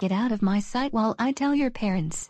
Get out of my sight while I tell your parents.